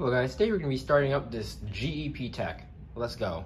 Hello guys, today we're going to be starting up this GEP Tech. Let's go.